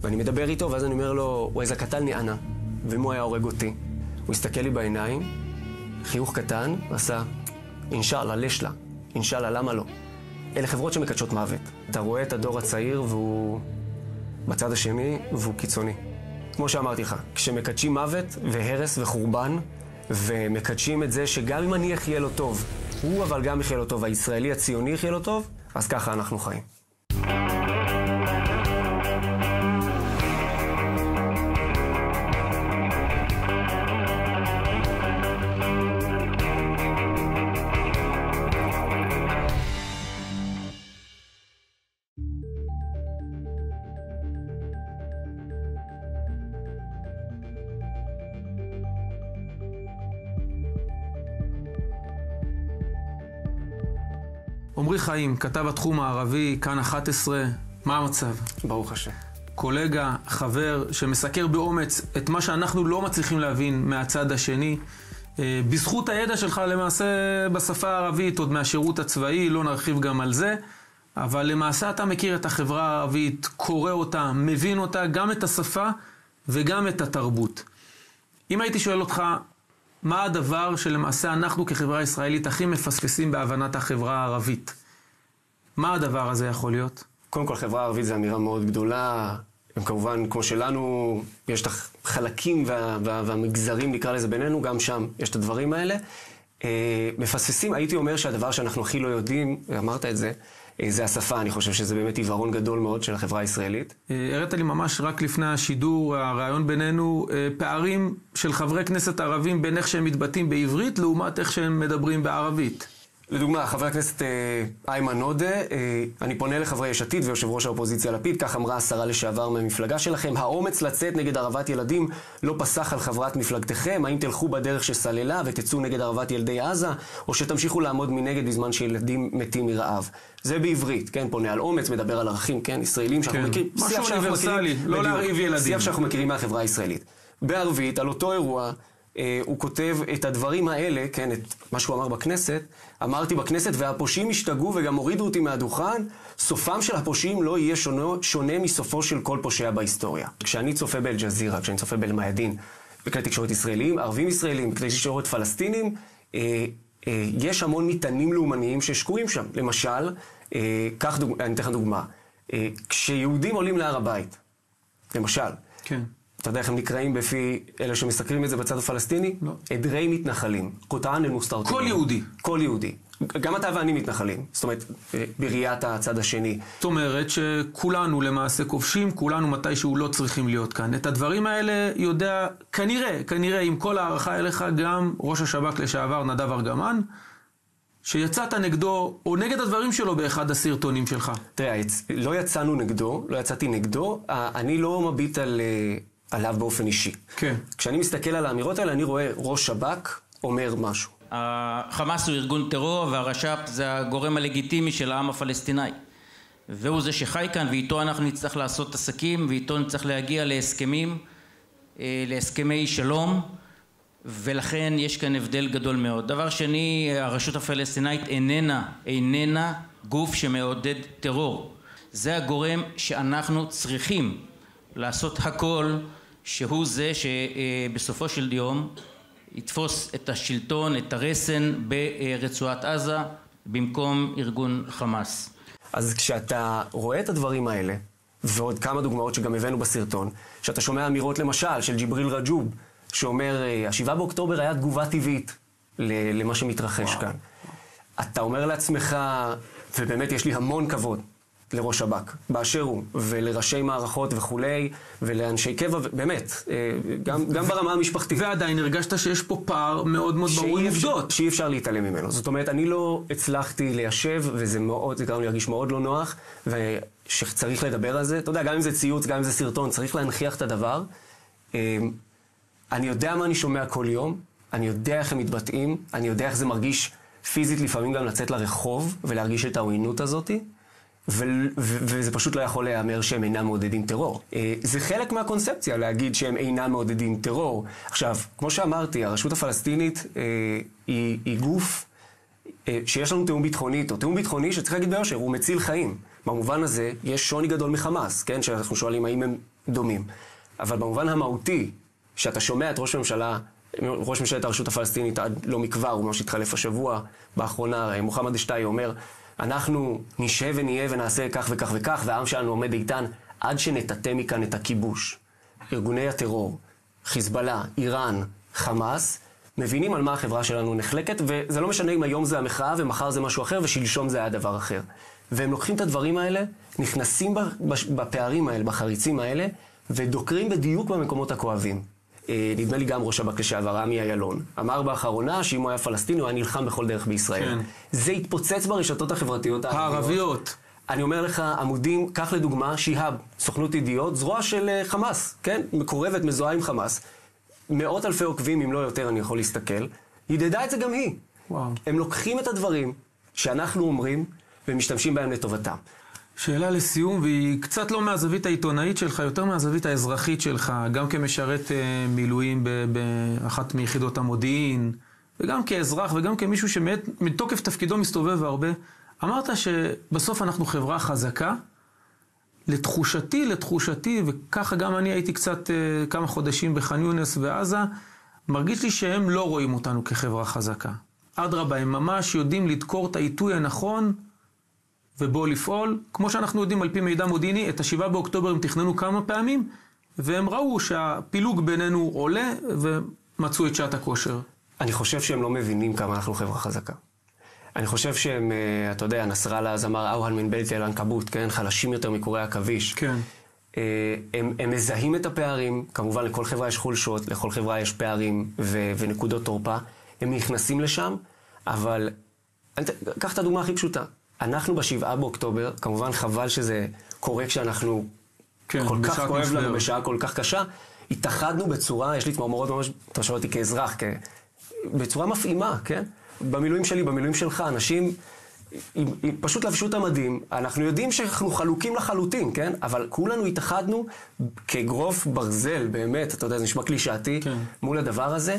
ואני מדבר איתו, ואז אני אומר לו, וואי, איזה קטלני אנא, ואם הוא היה הורג אותי? הוא הסתכל לי בעיניים, חיוך קטן, עשה, אינשאללה, לשלה, אינשאללה, למה לא? אלה חברות שמקדשות מוות. אתה רואה את הדור הצעיר והוא בצד השני, והוא קיצוני. כמו שאמרתי לך, כשמקדשים מוות והרס וחורבן, ומקדשים את זה שגם אם אני אחיה לו טוב, הוא אבל גם יחיה לו טוב, הישראלי הציוני יחיה לו טוב, אז ככה אנחנו חיים. עמרי חיים, כתב התחום הערבי, כאן 11, מה המצב? ברוך השם. קולגה, חבר, שמסקר באומץ את מה שאנחנו לא מצליחים להבין מהצד השני. אה, בזכות הידע שלך למעשה בשפה הערבית, עוד מהשירות הצבאי, לא נרחיב גם על זה, אבל למעשה אתה מכיר את החברה הערבית, קורא אותה, מבין אותה, גם את השפה וגם את התרבות. אם הייתי שואל אותך, מה הדבר שלמעשה אנחנו כחברה ישראלית הכי מפספסים בהבנת החברה הערבית? מה הדבר הזה יכול להיות? קודם כל, חברה ערבית זו אמירה מאוד גדולה. כמובן, כמו שלנו, יש את החלקים וה, וה, והמגזרים, נקרא לזה בינינו, גם שם יש את הדברים האלה. אה, מפספסים, הייתי אומר שהדבר שאנחנו הכי לא יודעים, אמרת את זה, זה השפה, אני חושב שזה באמת עיוורון גדול מאוד של החברה הישראלית. אה, הראת לי ממש רק לפני השידור, הרעיון בינינו, פערים של חברי כנסת ערבים בין איך שהם מתבטאים בעברית לעומת איך שהם מדברים בערבית. לדוגמה, חבר הכנסת אה, איימן עודה, אה, אני פונה לחברי יש עתיד ויושב ראש האופוזיציה לפיד, כך אמרה השרה לשעבר מהמפלגה שלכם, האומץ לצאת נגד הרעבת ילדים לא פסח על חברת מפלגתכם, האם תלכו בדרך שסללה ותצאו נגד הרעבת ילדי עזה, או שתמשיכו לעמוד מנגד בזמן שילדים מתים מרעב. זה בעברית, כן, פונה על אומץ, מדבר על ערכים, כן, ישראלים שאנחנו כן. מכירים, משהו אוניברסלי, לא להרעיב ילדים. שיח שאנחנו מכירים מהחברה הישראלית. בערבית, על אותו אירוע, הוא כותב את הדברים האלה, כן, את מה שהוא אמר בכנסת, אמרתי בכנסת, והפושעים השתגעו וגם הורידו אותי מהדוכן, סופם של הפושעים לא יהיה שונה, מסופו של כל פושע בהיסטוריה. כשאני צופה באל-ג'זירה, כשאני צופה באל-מיאדין, בכלי תקשורת ישראלים, ערבים ישראלים, בכלי תקשורת פלסטינים, אה, אה, יש המון מטענים לאומניים ששקועים שם. למשל, אה, כך דוג... אני אתן לך דוגמה, אה, כשיהודים עולים להר הבית, למשל, כן. אתה יודע איך הם נקראים בפי אלה שמסקרים את זה בצד הפלסטיני? לא. עדרי מתנחלים. קוטען אל מוסתרתים. כל יהודי. כל יהודי. גם אתה ואני מתנחלים. זאת אומרת, בראיית הצד השני. זאת אומרת שכולנו למעשה כובשים, כולנו מתישהו לא צריכים להיות כאן. את הדברים האלה יודע, כנראה, כנראה, עם כל הערכה אליך, גם ראש השב"כ לשעבר נדב ארגמן, שיצאת נגדו, או נגד הדברים שלו באחד הסרטונים שלך. תראה, לא יצאנו נגדו, לא יצאתי נגדו. אני לא מביט על... עליו באופן אישי. כן. כשאני מסתכל על האמירות האלה, אני רואה ראש שב"כ אומר משהו. החמאס הוא ארגון טרור והרש"פ זה הגורם הלגיטימי של העם הפלסטיני. והוא זה שחי כאן ואיתו אנחנו נצטרך לעשות עסקים ואיתו נצטרך להגיע להסכמים, אה, להסכמי שלום ולכן יש כאן הבדל גדול מאוד. דבר שני, הרשות הפלסטינאית איננה, איננה גוף שמעודד טרור. זה הגורם שאנחנו צריכים לעשות הכל שהוא זה שבסופו של יום יתפוס את השלטון, את הרסן ברצועת עזה במקום ארגון חמאס. אז כשאתה רואה את הדברים האלה, ועוד כמה דוגמאות שגם הבאנו בסרטון, שאתה שומע אמירות למשל של ג'יבריל רג'וב, שאומר, השבעה באוקטובר היה תגובה טבעית למה שמתרחש וואו. כאן. אתה אומר לעצמך, ובאמת יש לי המון כבוד לראש שב"כ, באשר הוא, ולראשי מערכות וכולי, ולאנשי קבע, באמת, אה, גם, גם ברמה המשפחתית. ועדיין הרגשת שיש פה פער מאוד מאוד ברור עם עובדות. שאי אפשר להתעלם ממנו. זאת אומרת, אני לא הצלחתי ליישב, וזה מאוד, זה גרם לי להרגיש מאוד לא נוח, ושצריך לדבר על זה. אתה יודע, גם אם זה ציוץ, גם אם זה סרטון, צריך להנכיח את הדבר. אה, אני יודע מה אני שומע כל יום, אני יודע איך הם מתבטאים, אני יודע איך זה מרגיש פיזית לפעמים גם לצאת לרחוב ולהרגיש את העוינות הזאתי. וזה פשוט לא יכול להיאמר שהם אינם מעודדים טרור. אה, זה חלק מהקונספציה להגיד שהם אינם מעודדים טרור. עכשיו, כמו שאמרתי, הרשות הפלסטינית אה, היא, היא גוף אה, שיש לנו תיאום ביטחוני איתו. תיאום ביטחוני שצריך להגיד ביושר, הוא מציל חיים. במובן הזה, יש שוני גדול מחמאס, כן? שאנחנו שואלים האם הם דומים. אבל במובן המהותי, שאתה שומע את ראש הממשלה, ראש ממשלת הרשות הפלסטינית עד לא מכבר, הוא ממש התחלף השבוע, באחרונה, מוחמד אשתאי אומר, אנחנו נשב ונהיה ונעשה כך וכך וכך, והעם שלנו עומד איתן עד שנטאטא מכאן את הכיבוש. ארגוני הטרור, חיזבאללה, איראן, חמאס, מבינים על מה החברה שלנו נחלקת, וזה לא משנה אם היום זה המחאה ומחר זה משהו אחר ושלשום זה היה דבר אחר. והם לוקחים את הדברים האלה, נכנסים בפערים האלה, בחריצים האלה, ודוקרים בדיוק במקומות הכואבים. אה, נדמה לי גם ראש שב"כ לשעבר, עמי אילון, אמר באחרונה שאם הוא היה פלסטיני הוא היה נלחם בכל דרך בישראל. כן. זה התפוצץ ברשתות החברתיות הערביות. הערביות. אני אומר לך, עמודים, קח לדוגמה שיהאב, סוכנות ידיעות, זרוע של אה, חמאס, כן? מקורבת, מזוהה עם חמאס. מאות אלפי עוקבים, אם לא יותר, אני יכול להסתכל. ידדה את זה גם היא. וואו. הם לוקחים את הדברים שאנחנו אומרים ומשתמשים בהם לטובתם. שאלה לסיום, והיא קצת לא מהזווית העיתונאית שלך, יותר מהזווית האזרחית שלך, גם כמשרת אה, מילואים באחת מיחידות המודיעין, וגם כאזרח וגם כמישהו שמתוקף תפקידו מסתובב הרבה. אמרת שבסוף אנחנו חברה חזקה. לתחושתי, לתחושתי, וככה גם אני הייתי קצת אה, כמה חודשים בח'אן יונס ועזה, מרגיש לי שהם לא רואים אותנו כחברה חזקה. אדרבה, הם ממש יודעים לדקור את העיתוי הנכון ובו לפעול. כמו שאנחנו יודעים על פי מידע מודיעיני, את השבעה באוקטובר הם תכננו כמה פעמים, והם ראו שהפילוג בינינו עולה ומצאו את שעת הכושר. אני חושב שהם לא מבינים כמה אנחנו חברה חזקה. אני חושב שהם, אה, אתה יודע, נסראללה אז אמר אוהל מן בלתי אל אנקבוט, כן? חלשים יותר מקורי עכביש. כן. אה, הם, הם מזהים את הפערים, כמובן לכל חברה יש חולשות, לכל חברה יש פערים ו, ונקודות תורפה. הם נכנסים לשם, אבל... קח את הדוגמה הכי פשוטה. אנחנו בשבעה באוקטובר, כמובן חבל שזה קורה כשאנחנו... כן, כל כך כואב לנו בשעה כל כך קשה. התאחדנו בצורה, יש לי צמרמורות ממש, אתה שואל אותי כאזרח, כ... בצורה מפעימה, כן? במילואים שלי, במילואים שלך, אנשים פשוט לבשו את המדים, אנחנו יודעים שאנחנו חלוקים לחלוטין, כן? אבל כולנו התאחדנו כאגרוף ברזל, באמת, אתה יודע, זה נשמע קלישאתי, כן. מול הדבר הזה.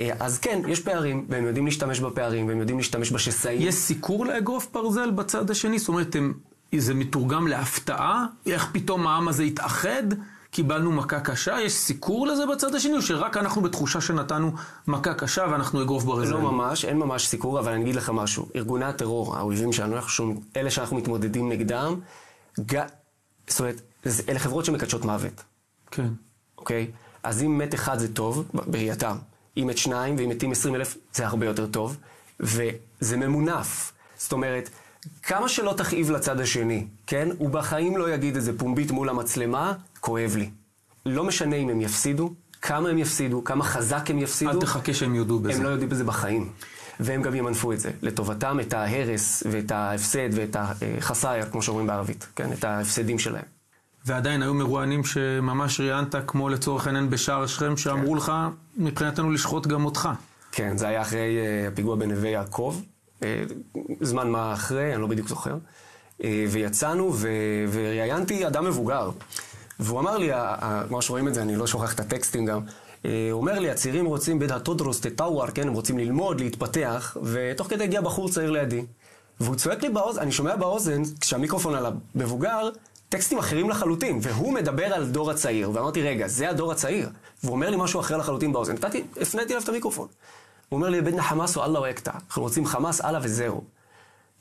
אה, אז כן, יש פערים, והם יודעים להשתמש בפערים, והם יודעים להשתמש בשסעים. יש סיקור לאגרוף ברזל בצד השני? זאת אומרת, הם, זה מתורגם להפתעה? איך פתאום העם הזה התאחד? קיבלנו מכה קשה? יש סיקור לזה בצד השני, או שרק אנחנו בתחושה שנתנו מכה קשה ואנחנו אגרוף ברזל? לא ממש, אין ממש סיקור, אבל אני אגיד לך משהו. ארגוני הטרור, האויבים שלנו, אלה שאנחנו מתמודדים נגדם, ג... זאת אומרת, אלה חברות שמקדשות מוות. כן. אוקיי? אז אם מת אחד זה טוב, בראייתם. אם מת שניים ואם מתים עשרים אלף, זה הרבה יותר טוב. וזה ממונף. זאת אומרת, כמה שלא תכאיב לצד השני, כן? הוא בחיים לא יגיד את זה פומבית מול המצלמה, כואב לי. לא משנה אם הם יפסידו, כמה הם יפסידו, כמה חזק הם יפסידו. אל תחכה שהם יודו בזה. הם לא יודעים בזה בחיים. והם גם ימנפו את זה. לטובתם את ההרס ואת ההפסד ואת החסייר, כמו שאומרים בערבית, כן? את ההפסדים שלהם. ועדיין היו מרואיינים שממש ראיינת, כמו לצורך העניין בשער שכם, שאמרו כן. לך, מבחינתנו לשחוט גם אותך. כן, זה היה אחרי uh, הפיגוע בנווה יעקב. Uh, זמן מה אחרי, אני לא בדיוק זוכר. Uh, ויצאנו ו... וראיינתי אדם מבוגר. והוא אמר לי, כמו שרואים את זה, אני לא שוכח את הטקסטים גם, הוא אומר לי, הצעירים רוצים בדהתודרוס תטאוואר, כן, הם רוצים ללמוד, להתפתח, ותוך כדי הגיע בחור צעיר לידי. והוא צועק לי באוזן, אני שומע באוזן, כשהמיקרופון על המבוגר, טקסטים אחרים לחלוטין, והוא מדבר על דור הצעיר. ואמרתי, רגע, זה הדור הצעיר? והוא אומר לי משהו אחר לחלוטין באוזן. נתתי, הפניתי אליו את המיקרופון. הוא אומר לי, בן חמאס או אללה או. אנחנו רוצים חמאס, אללה וזהו.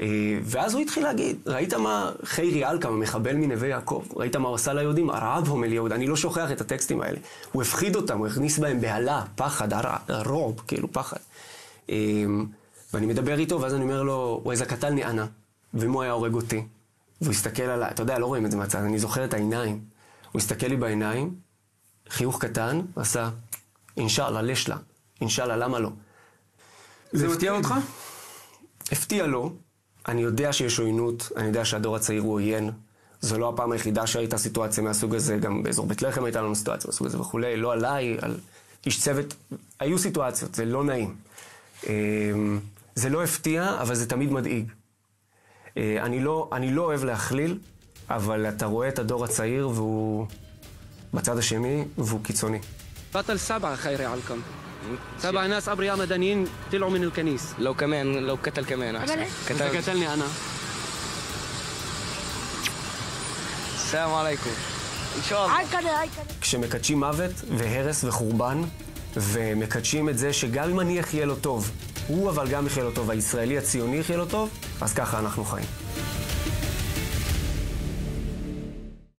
אה, ואז הוא התחיל להגיד, ראית מה חיירי אלקם, המחבל מנווה יעקב, ראית מה הוא עשה ליהודים? הרעב הומל יהוד, אני לא שוכח את הטקסטים האלה. הוא הפחיד אותם, הוא הכניס בהם בהלה, פחד, רוב, כאילו פחד. אה, ואני מדבר איתו, ואז אני אומר לו, הוא איזה קטל נענה, ואם הוא היה הורג אותי, והוא הסתכל עליי, אתה יודע, לא רואים את זה מהצד, אני זוכר את העיניים. הוא הסתכל לי בעיניים, חיוך קטן, ועשה, אינשאללה, לשלה, אינשאללה, למה לא? זה הפתיע אותך? הפתיע לו. אני יודע שיש עוינות, אני יודע שהדור הצעיר הוא עוין. זו לא הפעם היחידה שהייתה סיטואציה מהסוג הזה, גם באזור בית לחם הייתה לנו סיטואציה מהסוג הזה וכולי, לא עליי, על איש צוות, היו סיטואציות, זה לא נעים. אמ, זה לא הפתיע, אבל זה תמיד מדאיג. אה, אני לא, אני לא אוהב להכליל, אבל אתה רואה את הדור הצעיר והוא בצד השני, והוא קיצוני. בטל סבע חיירי עלקם. سبع ناس ابرياء مدنيين طلعوا من الكنيس لو كمان لو قتل كمان احسن قتل قتلني انا السلام عليكم אינשאללה. כשמקדשים מוות והרס וחורבן, ומקדשים את זה שגם אם אני אחיה לו טוב, הוא אבל גם יחיה לו טוב, הישראלי הציוני יחיה לו טוב, אז ככה אנחנו חיים.